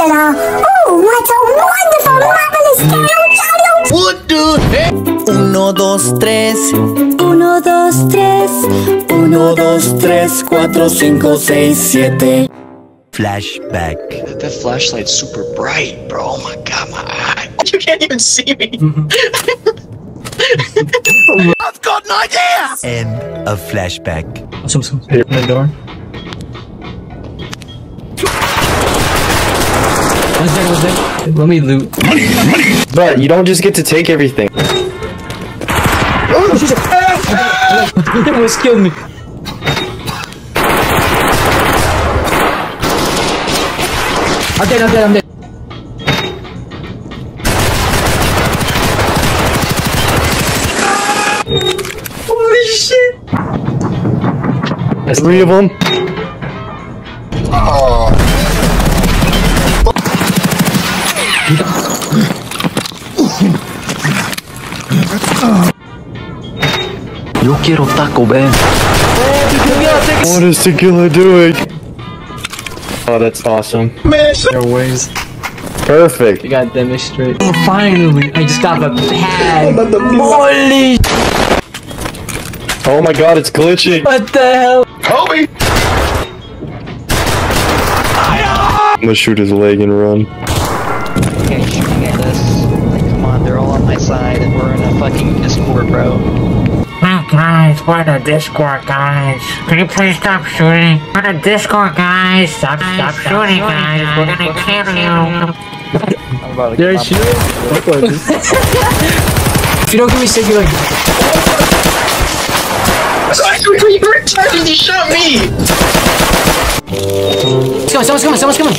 la la. Oh, what a wonderful, marvelous, jolly, What the heck? Uno, dos, tres. Uno, dos, tres. Uno, dos, tres, cuatro, cinco, seis, siete. Flashback. That flashlight's super bright, bro. Oh my god, my eye. You can't even see me. I've got an idea! End of flashback. Some, some. Open the door. What's there? What's there? Let me loot. But you don't just get to take everything. He almost killed me. I'm dead, I'm dead, I'm dead. Holy shit! Three of them. Yo quiero Taco Bell. What is Tagilla doing? Oh, that's awesome. There ways. Perfect. You gotta demonstrate. Oh, finally! I just got the pad. Holy! Oh my god, it's glitching. What the hell? Kobe! I'm gonna shoot his leg and run. Okay, shooting at us. Like, come on, they're all on my side, and we're in a fucking Discord, bro. Oh, guys, we're in a Discord, guys. Can you please stop shooting? We're in a Discord, guys. Stop, stop shooting, guys. We're gonna kill you. They're shooting? if you don't give me sick, you're like. You were charging, you shot me! Someone's coming, someone's coming, someone's coming!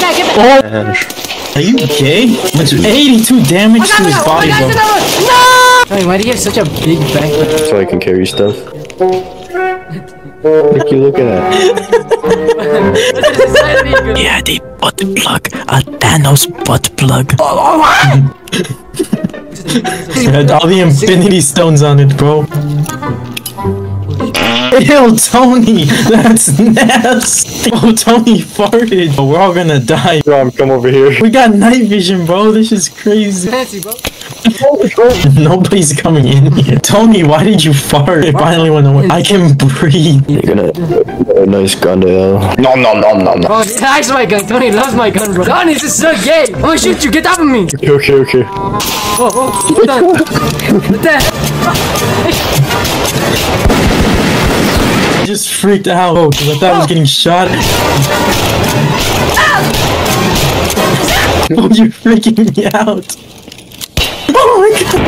Yeah, get back! Are you gay? That's 82 damage to his body, bro. No! Tony, why do you have such a big back? So I can carry stuff. Like you looking at? Yeah, the butt plug. A Thanos butt plug. Oh, oh, oh. It had all the infinity stones on it, bro. Ew, Tony! That's nasty! Oh, Tony farted. Oh, we're all gonna die. Rom, come over here. We got night vision, bro. This is crazy. Fancy, bro. Nobody's coming in here. Tony, why did you fart? It finally went away. I can breathe. You're gonna a nice gun to hell. No, no, no, no, no. Bro, he likes my gun. Tony loves my gun, bro. Tony, this is so gay. I'm gonna shoot you. Get off of me. Okay, okay, okay. Oh, oh. What the? What the? I just freaked out. Oh, because I thought I was getting shot. Oh, you're freaking me out. Oh my god.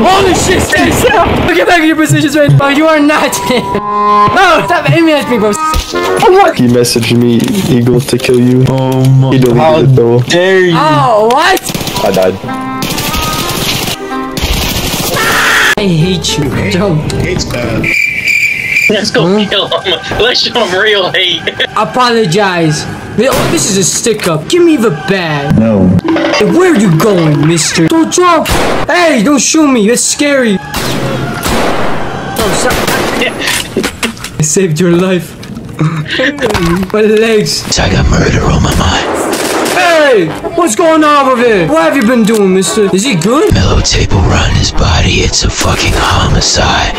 Holy shit, stay still. Get back in your positions right now. You are not. no, stop aiming at me, bro. Oh he messaged me, Eagle, to kill you. Oh my He deleted How it though. dare you? Oh, what? I died. I hate you, Joe. Hate's bad. Let's go kill him. Let's show him real hate. Apologize. Oh, this is a stick up. Give me the bag. No. Hey, where are you going, mister? Don't jump. Hey, don't shoot me. That's scary. Oh, sorry. I saved your life. my legs. I got murder on my mind. Hey, what's going on over here? What have you been doing, mister? Is he good? Mellow tape will run his body. It's a fucking homicide.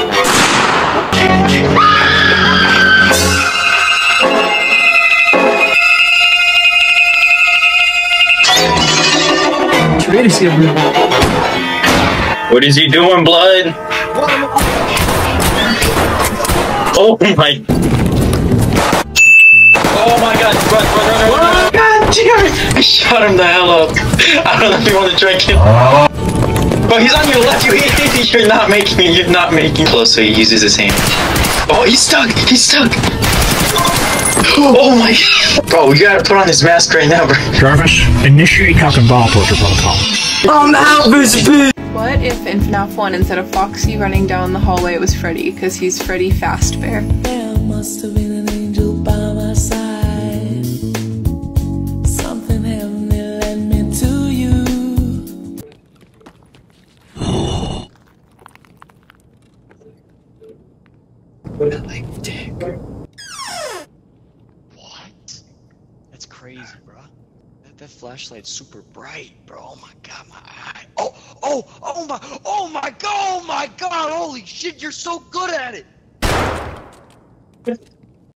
Trader's here, bro. What is he doing, blood? Oh my. Oh my god, run, run, run, run, oh run. God damn it. I shot him the hell up. I don't know if you want to drink it. But he's on your left. You, you're not making it. You're not making it. Close, so he uses his hand. Oh, he's stuck. He's stuck. Oh my. god! Bro, you gotta put on this mask right now, bro. Jarvis, initiate cock and ball torture protocol. I'm out this bitch. What if in FNAF 1 instead of Foxy running down the hallway it was Freddy because he's Freddy Fazbear? There must have been an angel by my side. Something heavenly led me to you. What a life dick. What? That's crazy, bro. That, that flashlight's super bright, bro. Oh my god, my eye. Oh, oh, oh my, oh my god, oh my god, holy shit, you're so good at it!